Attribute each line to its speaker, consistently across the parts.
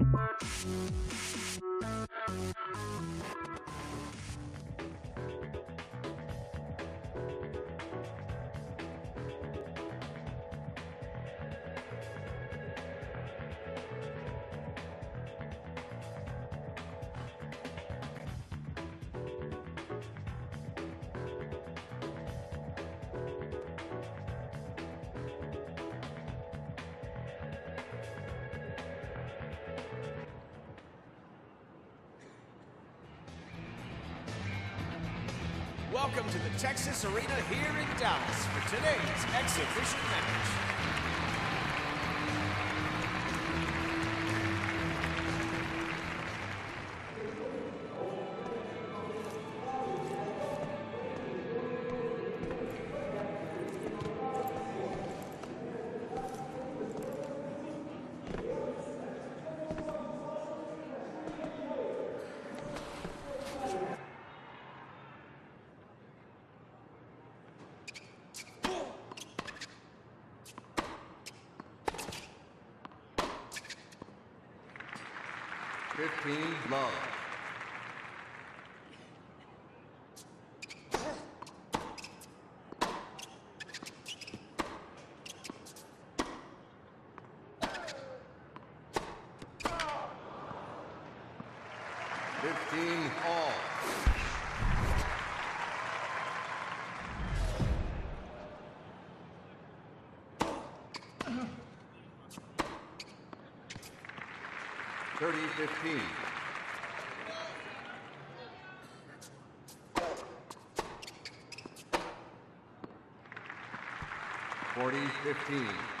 Speaker 1: Thank you. Welcome to the Texas Arena here in Dallas for today's exhibition match.
Speaker 2: 30-15. Forty fifteen.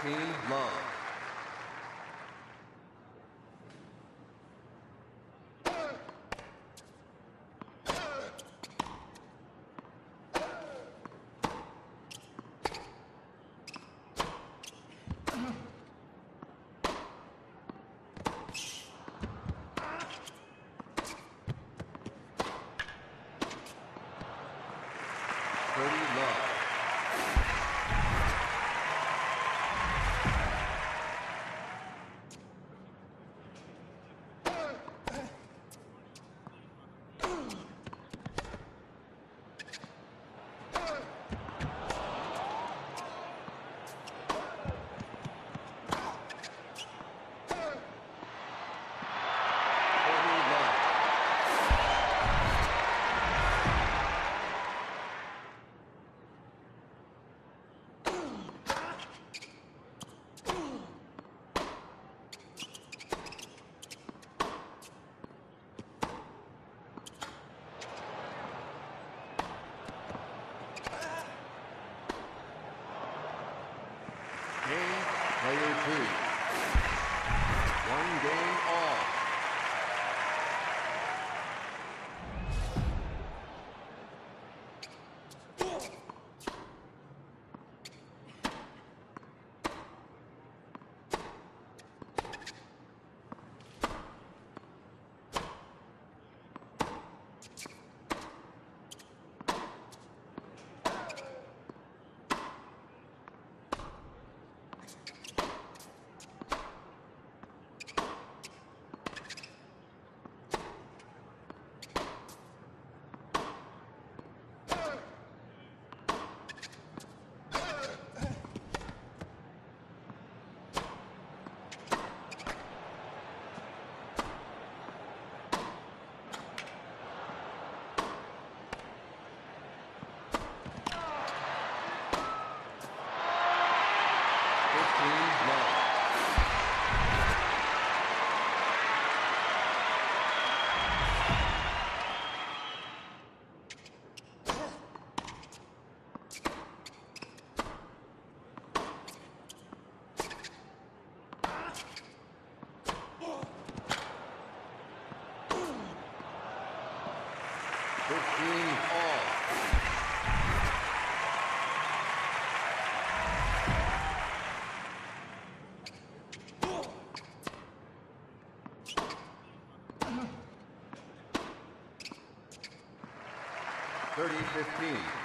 Speaker 2: Fifteen love. 30-15.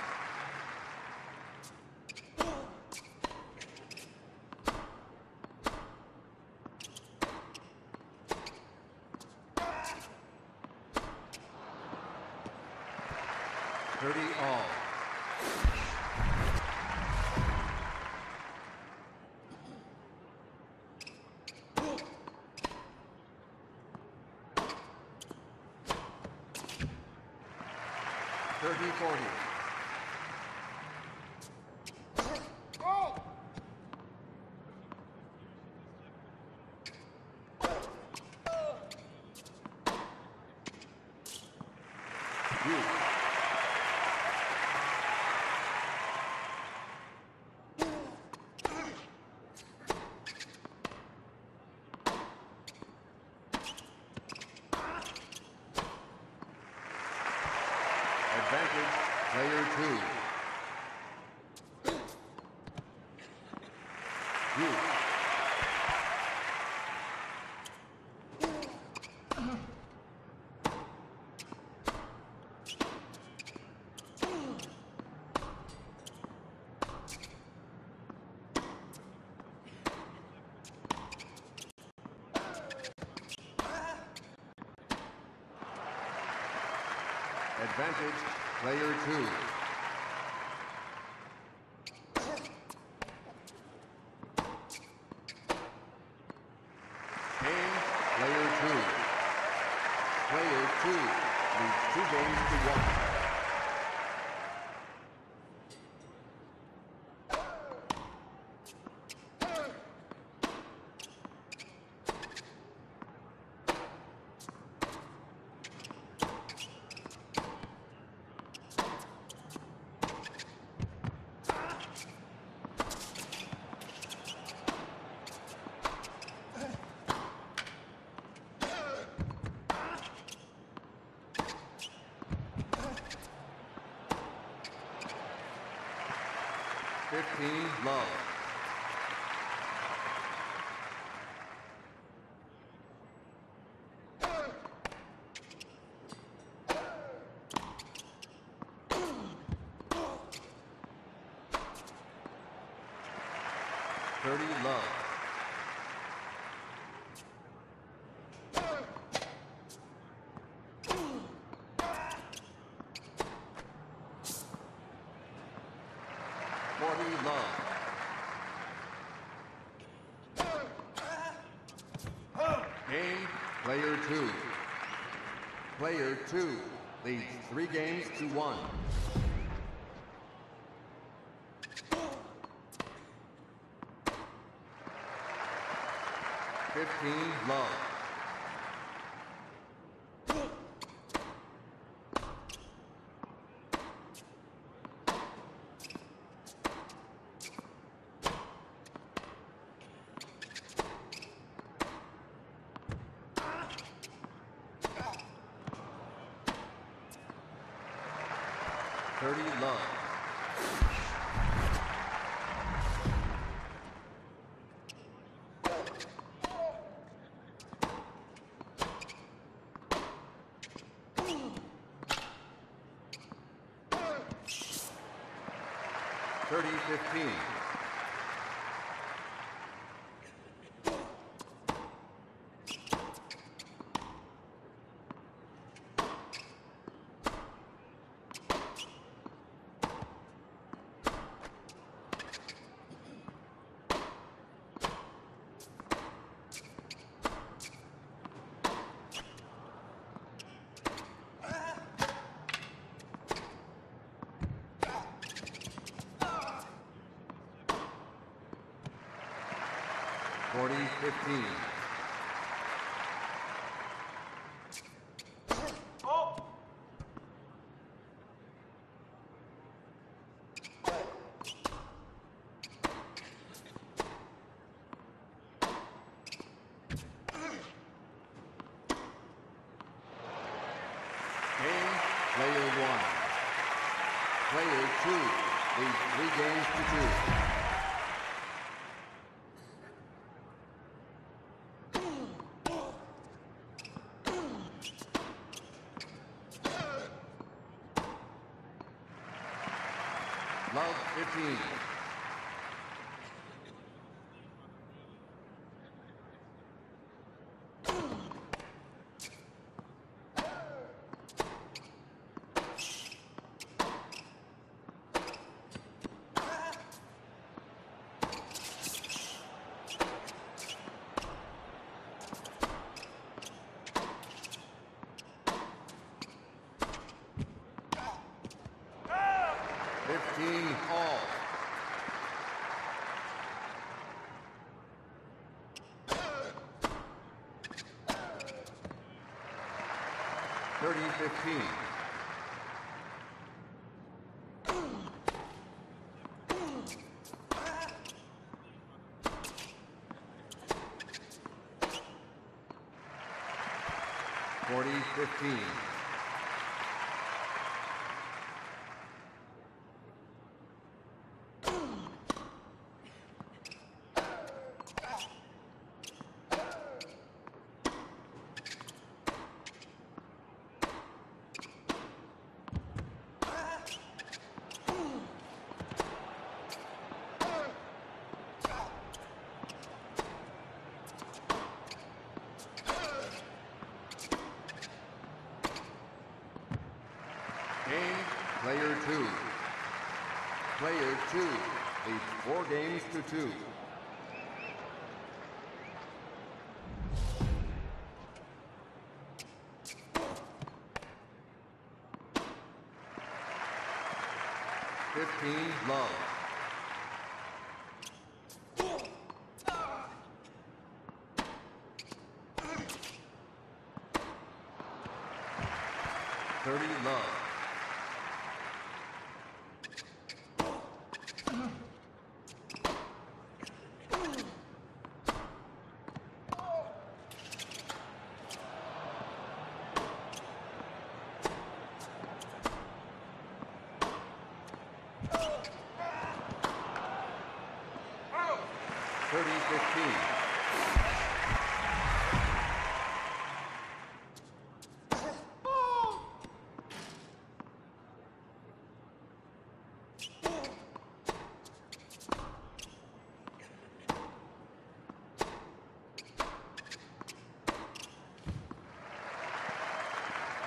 Speaker 2: Advantage, player two. Game, player two. Player two leads two games to one. Fifteen love. Thirty love. Forty love. Game player two. Player two leads three games to one. Fifteen love. Thirty love. Thirty fifteen. Forty fifteen. Game player one. Player two leads three games to two. Love 15. Fifteen all. Thirty fifteen. Forty fifteen. Game player two. Player two leads four games to two.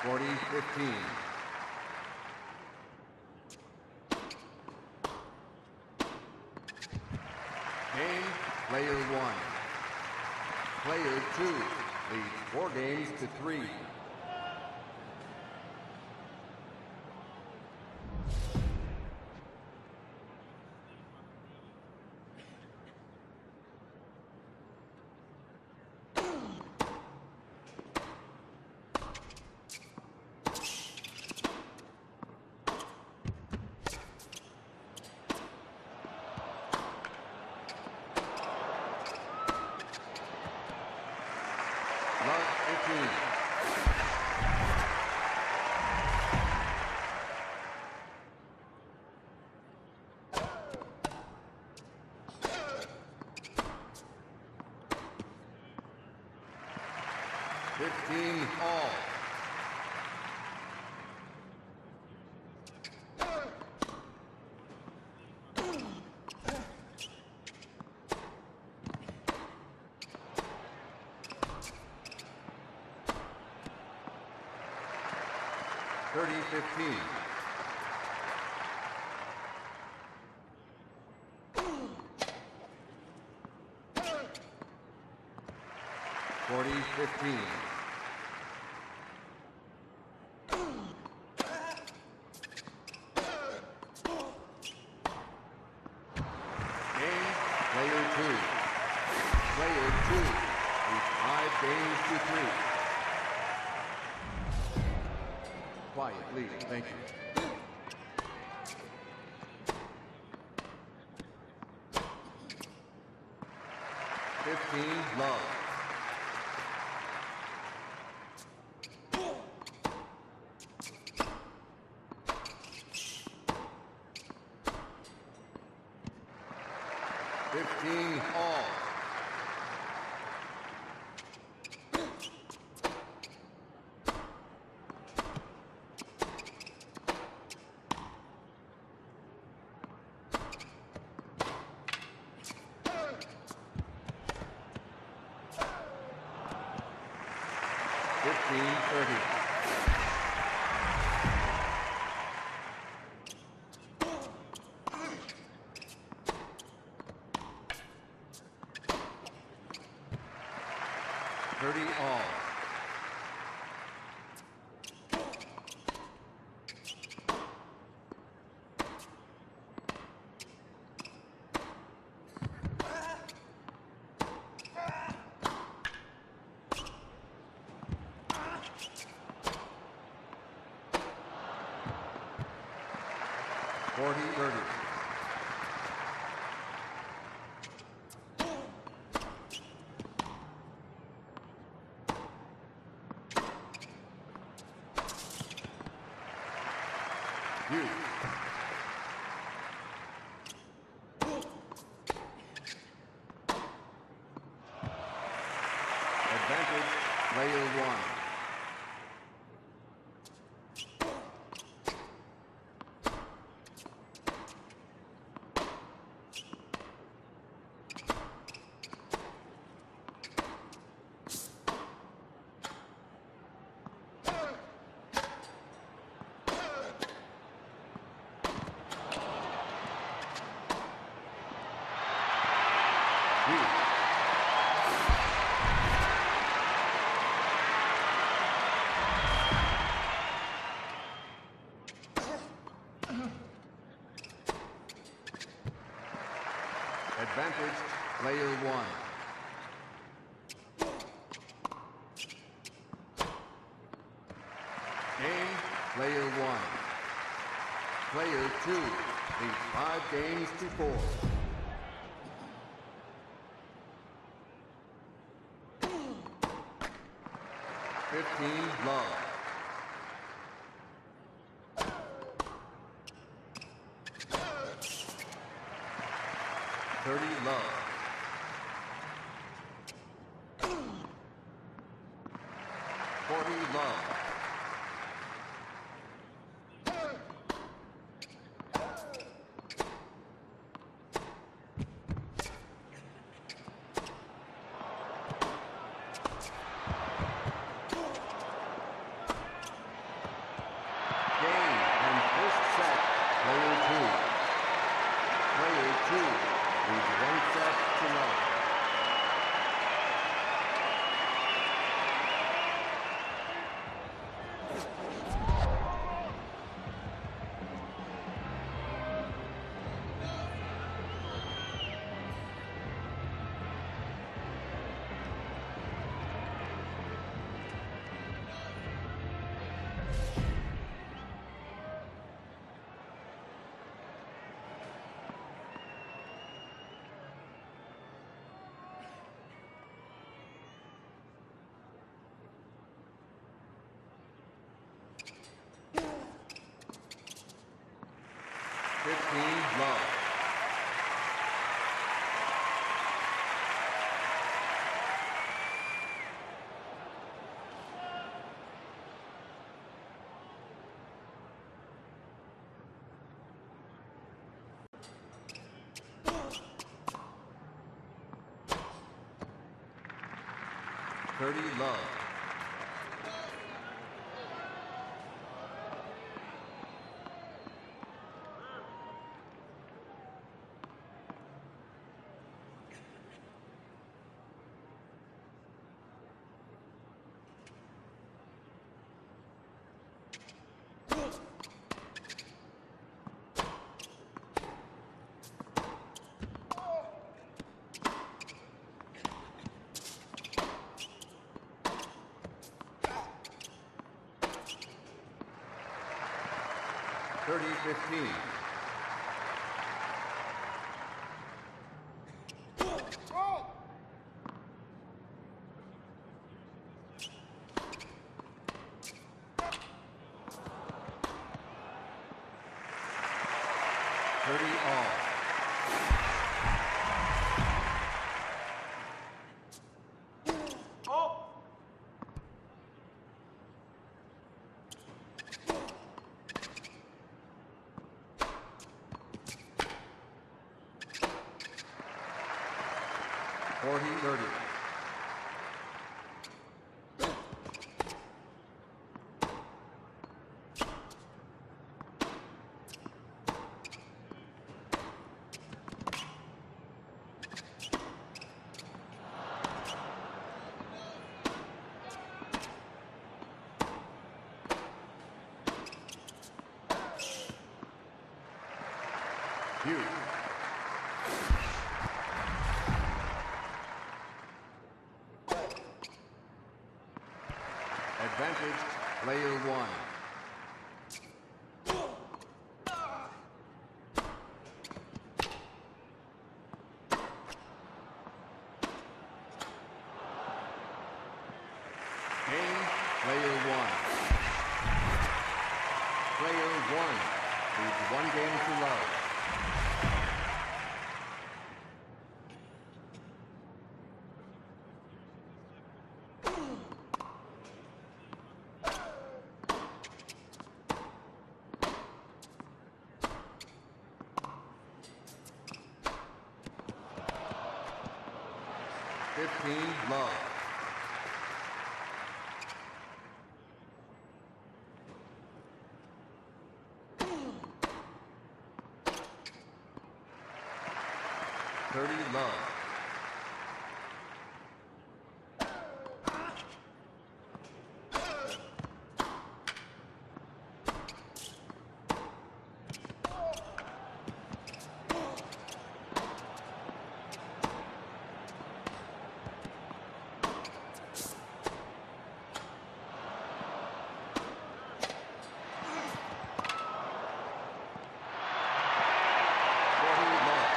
Speaker 2: 2015. Game player one. Player two leads four games to three. 30-15. Forty fifteen. Fifteen love. Fifteen all. 30 all. Forty thirty. You. Advantage, player one. You. Advantage, player one. Game, player one. Player two leads five games to four. Fifteen love. Thirty love. 30-15. 40 30. Advantage, player one. Game, player one. Player one leads one game to love. Fifteen love. Thirty love. Forty love.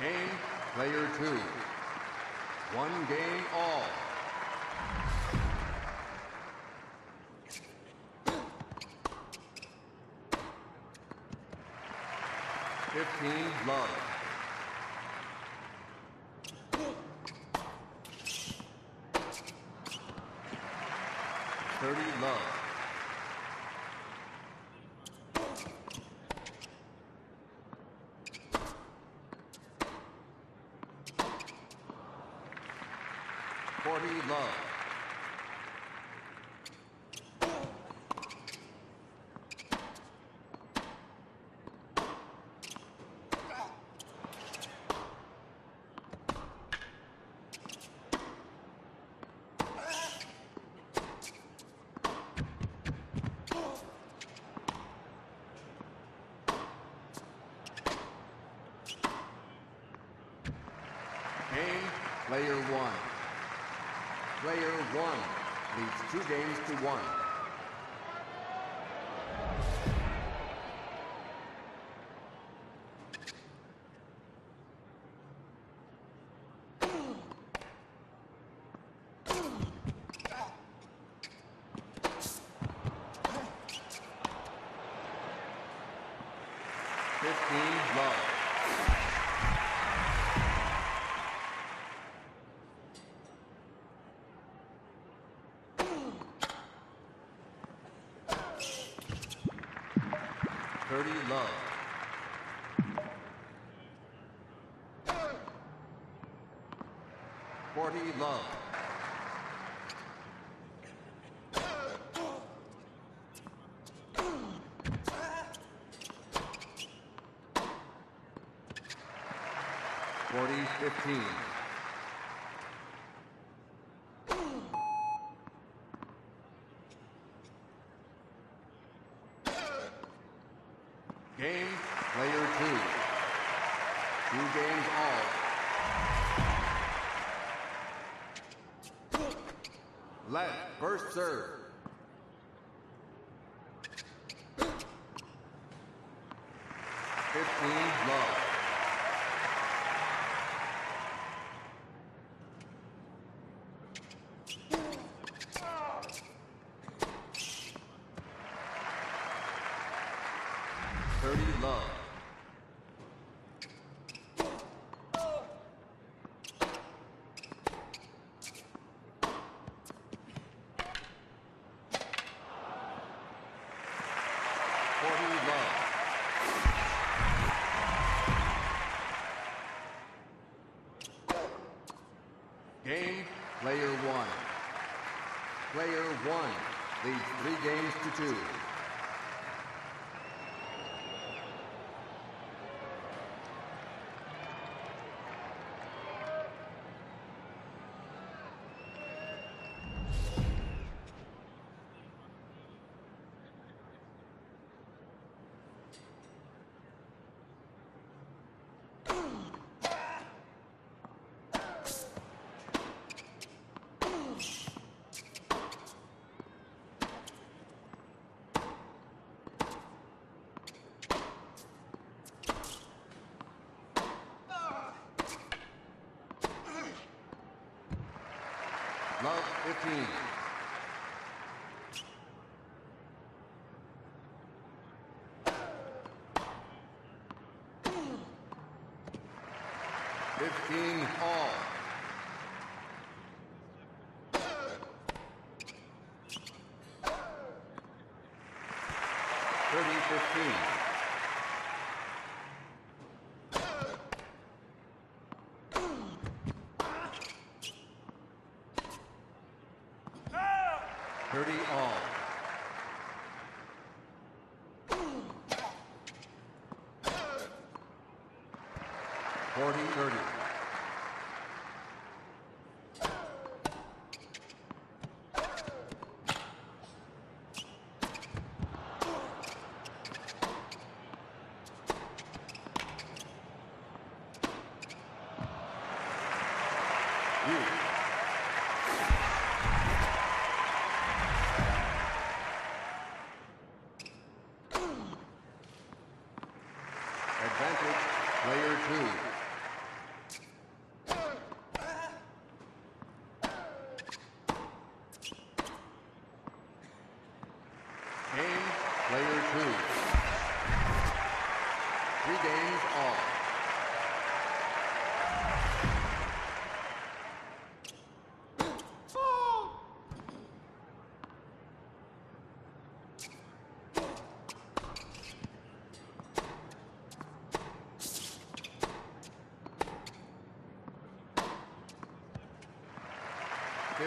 Speaker 2: Game, player two. One game all. Fifteen love. Thirty love. Forty love. Game, player one. Player one leads two games to one. Fifteen love. Thirty love. Forty love. Forty fifteen. 15. Player one. Player one leads three games to two. Thirty all.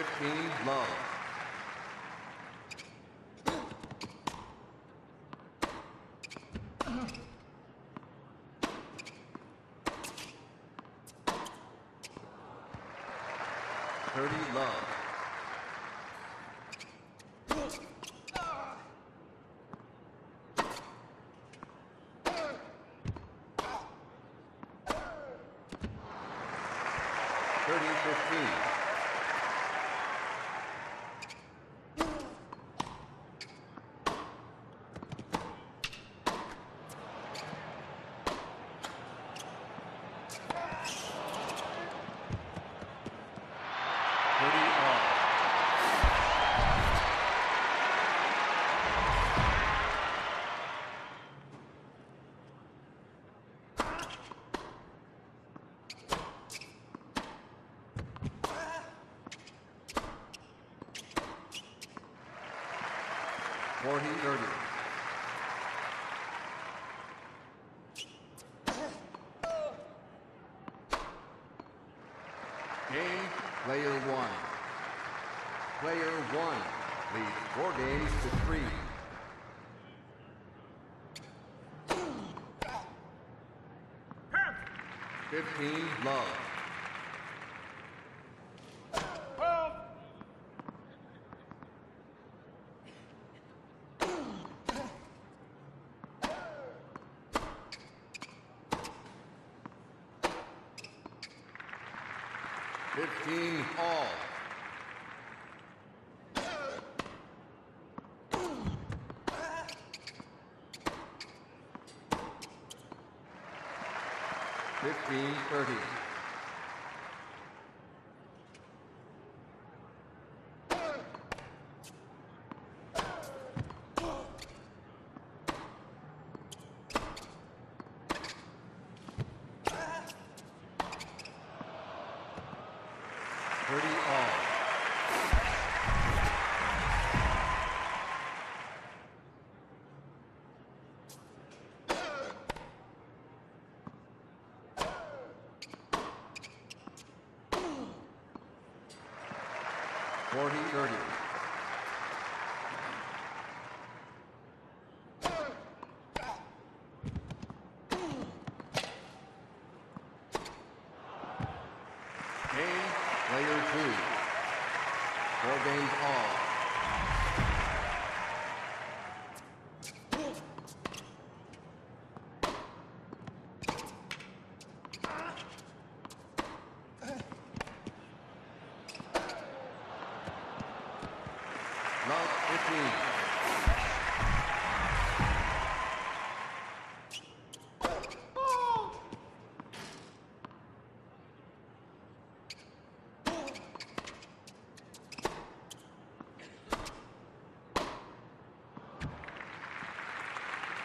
Speaker 2: 13 love. Thirty love. Thirty fifteen. one, lead four games to three. Fifteen love. Fifteen. 30 all.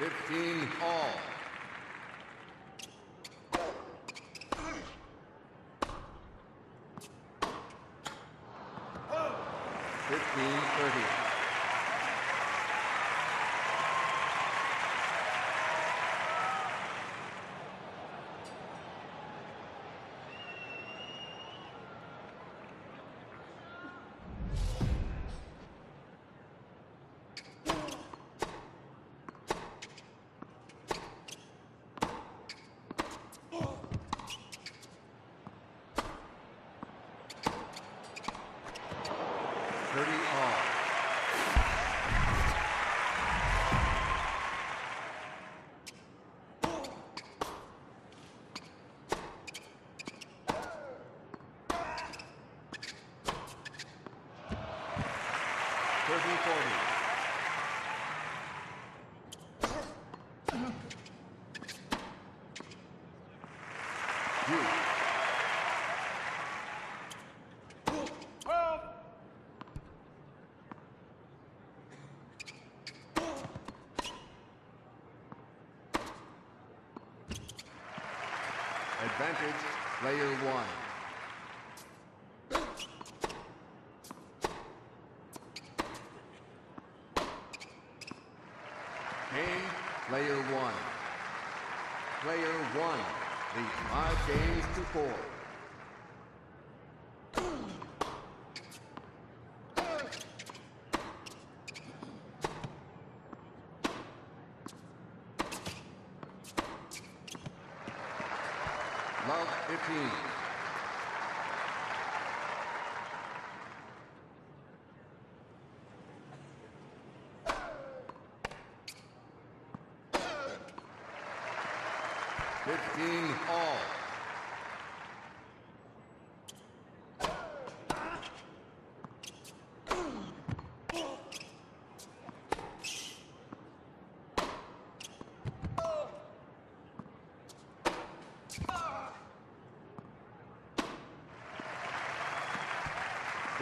Speaker 2: 15 all. Fifteen thirty. Thirty all. Thirty forty. You. Advantage, player one. Game, player one. Player one, leads five games to four.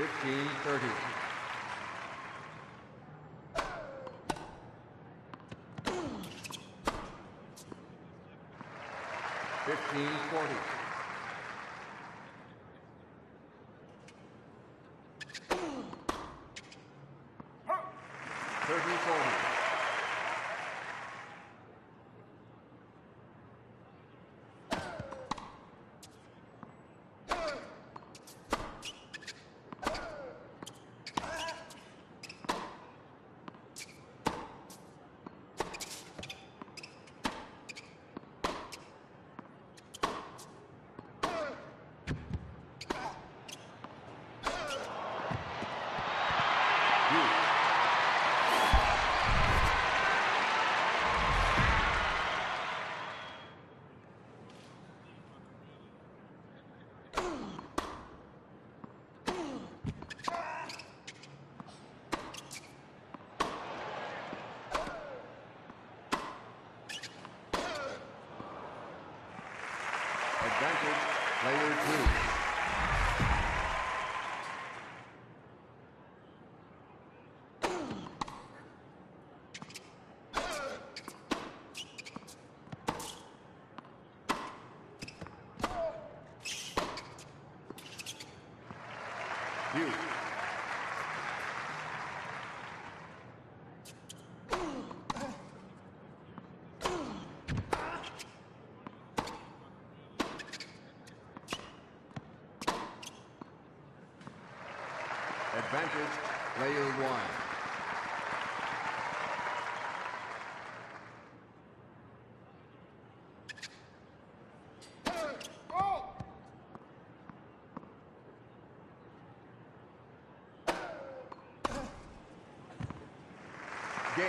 Speaker 2: 1530. Fifteen forty. Advantage, player two. You. Advantage, player one. Game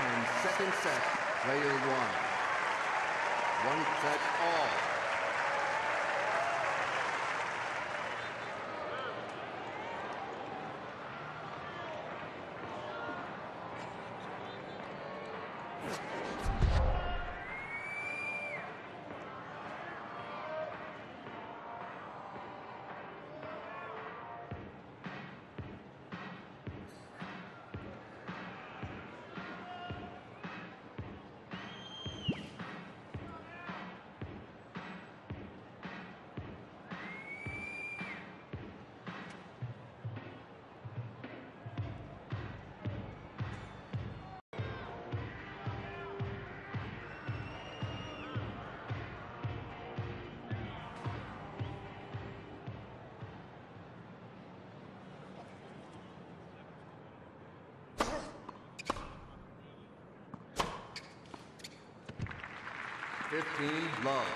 Speaker 2: and second set, player one. One set all. 15, Love.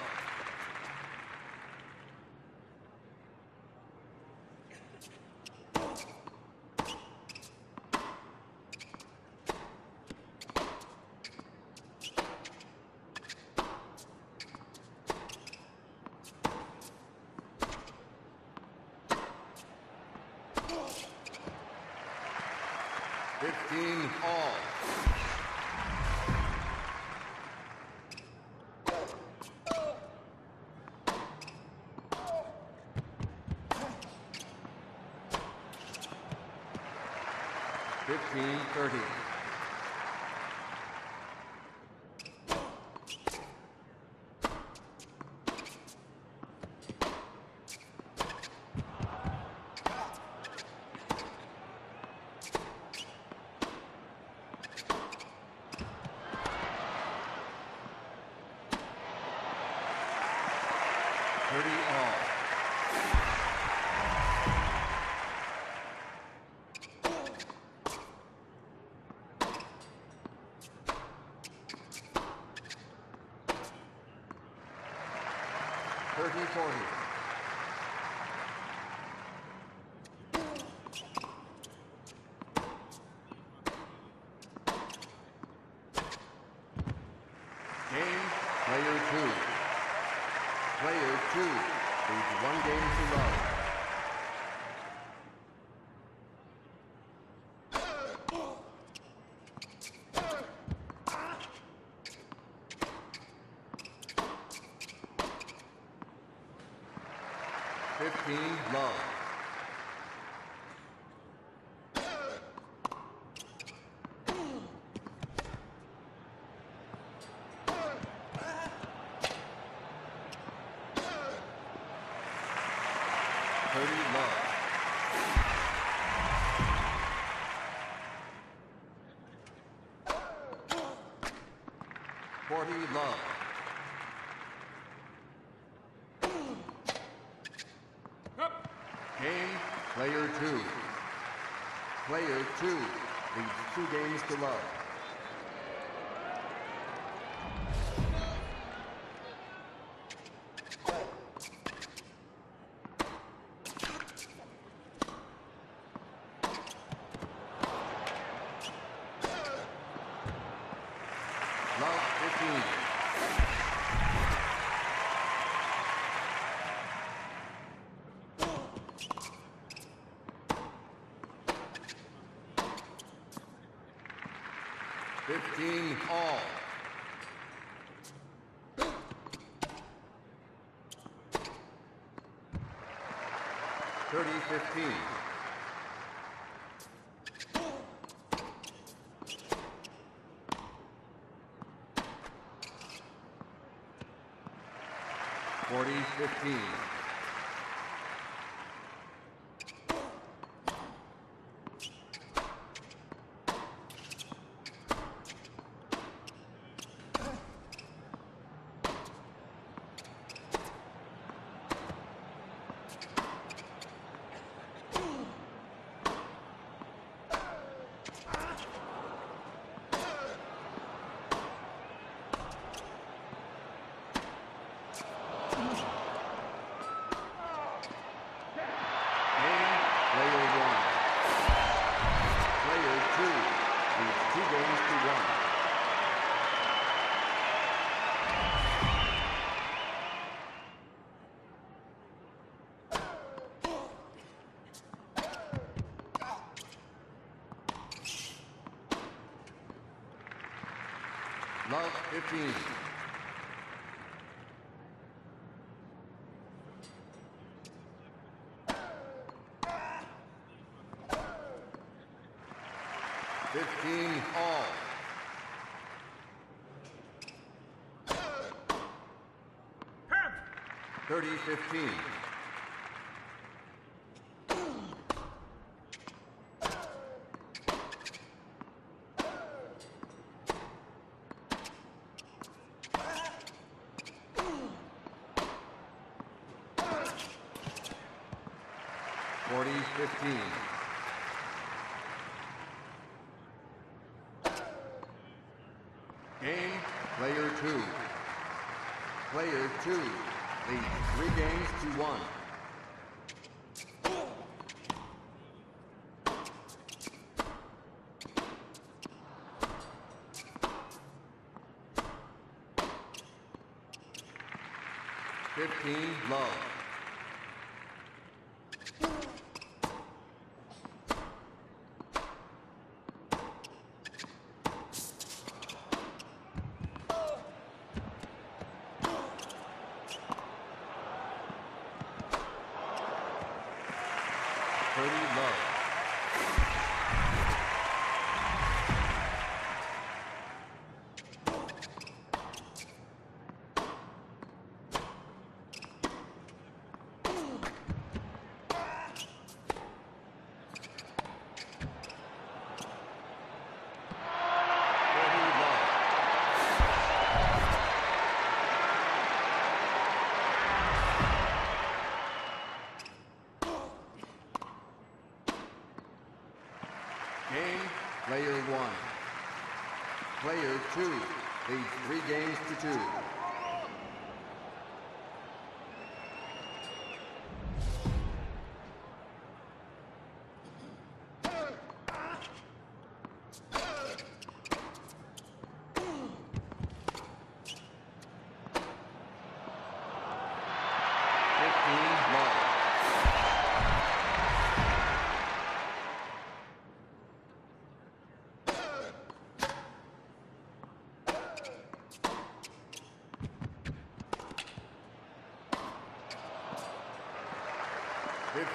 Speaker 2: 15 30. Love. Thirty love. Forty love. Game player two. Player two leads two games to. Love 15. Love 15. Fifteen all. Thirty fifteen. Forty fifteen. Game player two. Player two leads three games to one. Fifteen love.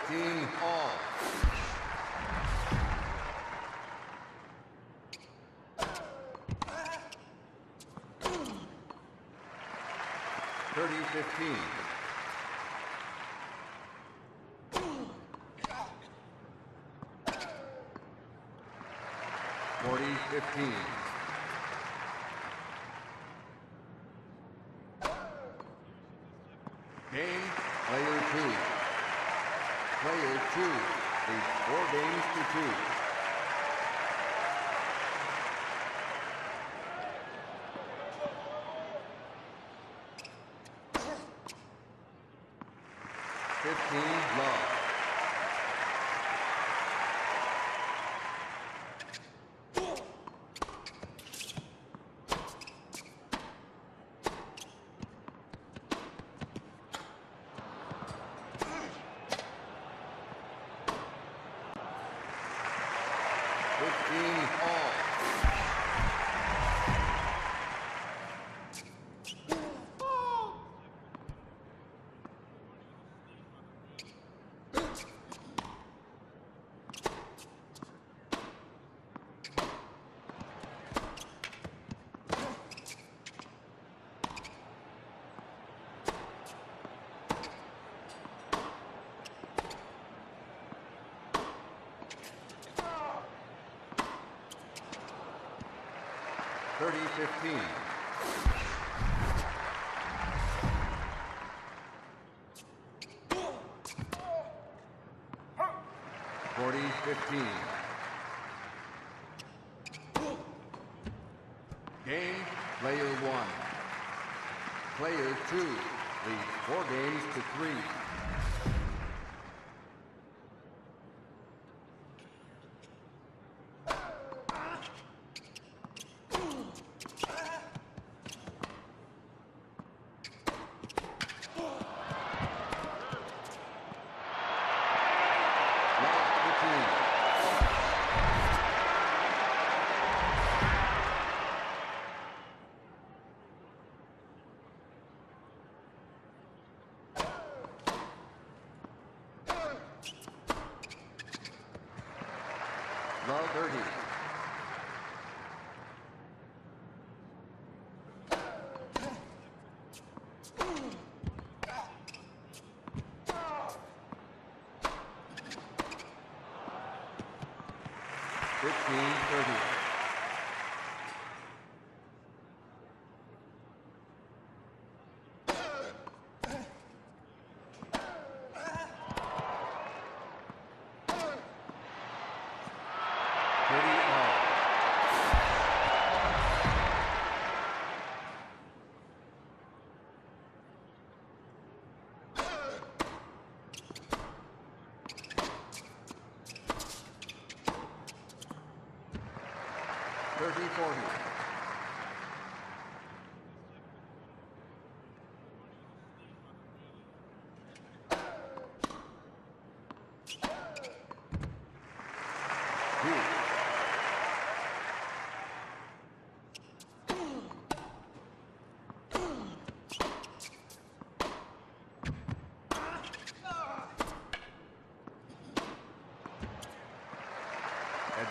Speaker 2: 15 all. Thirty fifteen. Forty fifteen. Games. Fifteen love. 30-15. Forty fifteen. Game player one. Player two leads four games to three. 1630.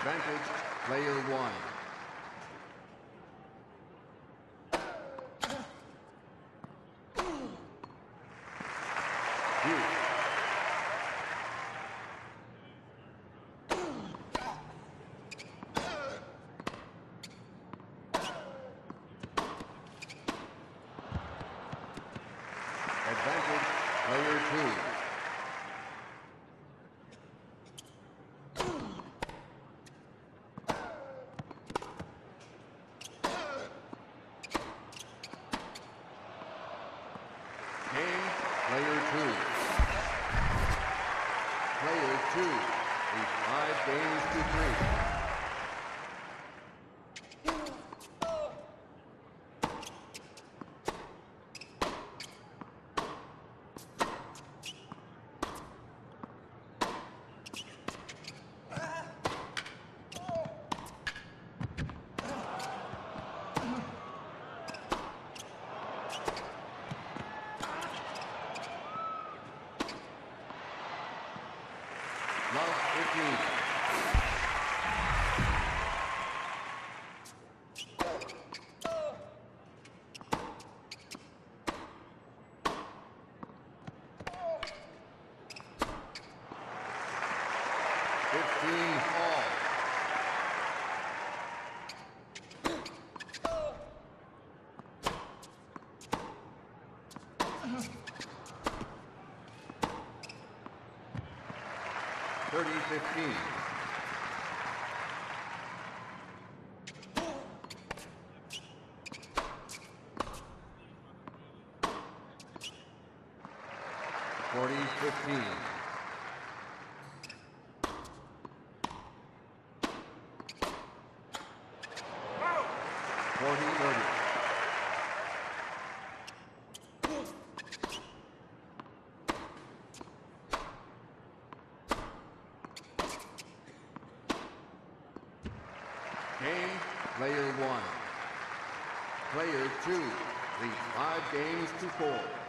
Speaker 2: Advantage, player one. Two. Advantage, player two. Game, player two. Player two is five games to three. 30-15. Forty fifteen. One. Player two leads five games to four.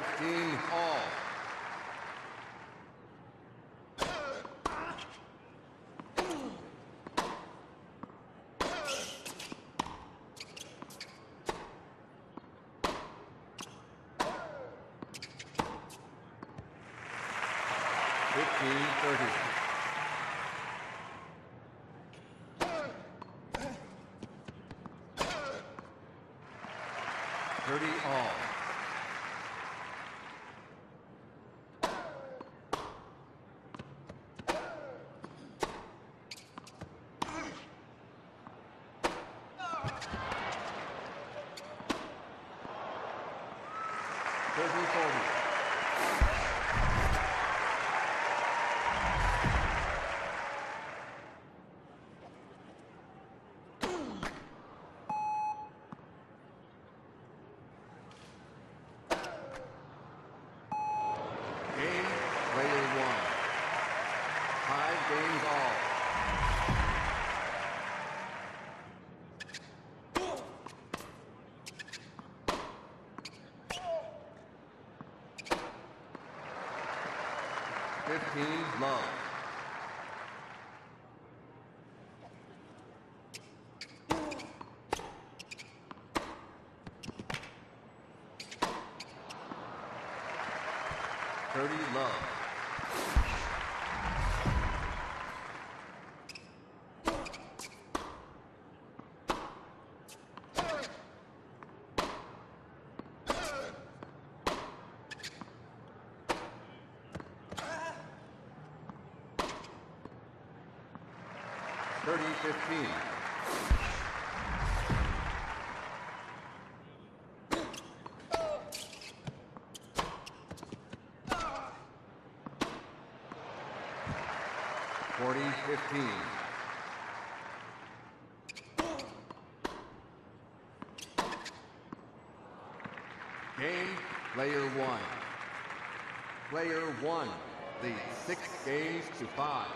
Speaker 2: 15. Thirty forty. Game, player one. Five games all. Fifteen love. Thirty love. 30-15. Forty fifteen. Game, player one. Player one leads six games to five.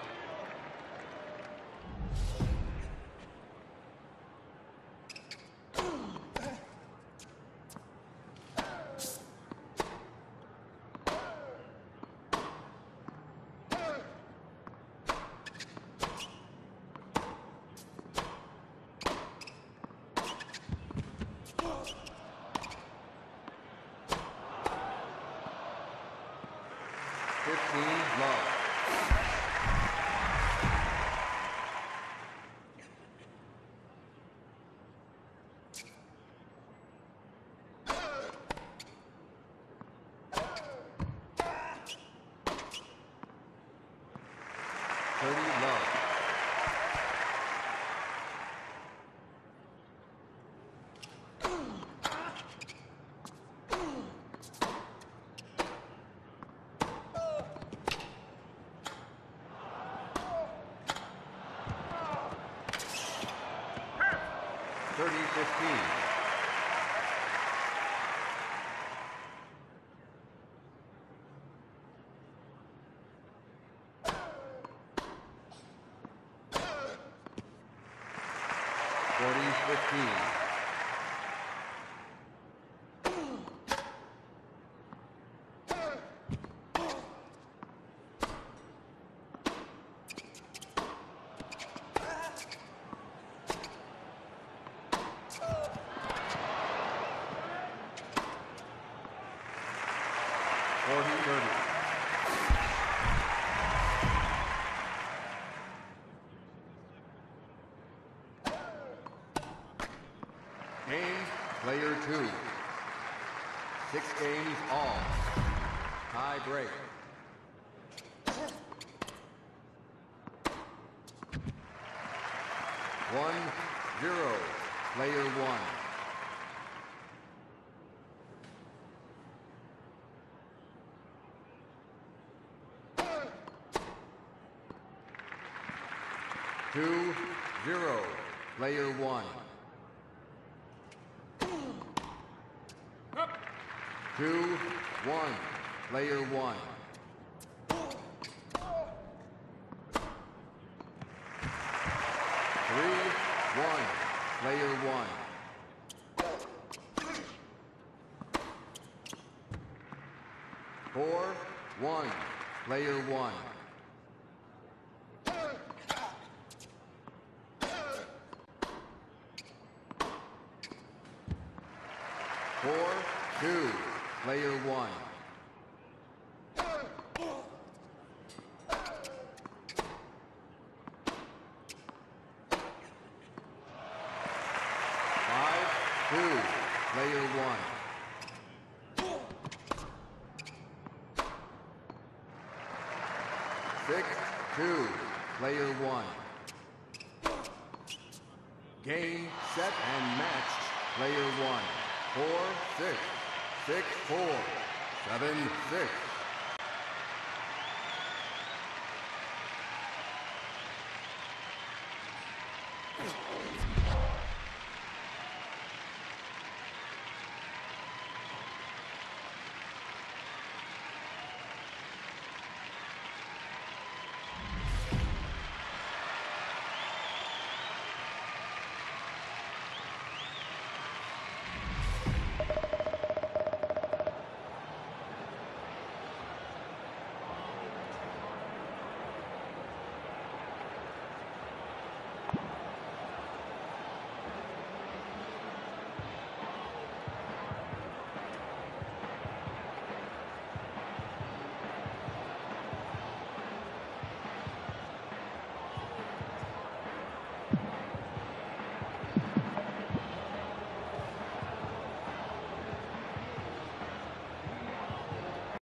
Speaker 2: 15. Player two. Six games all. Tie break. One zero. Player one. Two zero. Player one. Two, one. Player one. Three, one. Player one. Four, one. Player one. Four, two. Player one. Five, two. Player one. Six, two. Player one. Game, set, and match. Player one. Four, six. Six, four. Seven, six.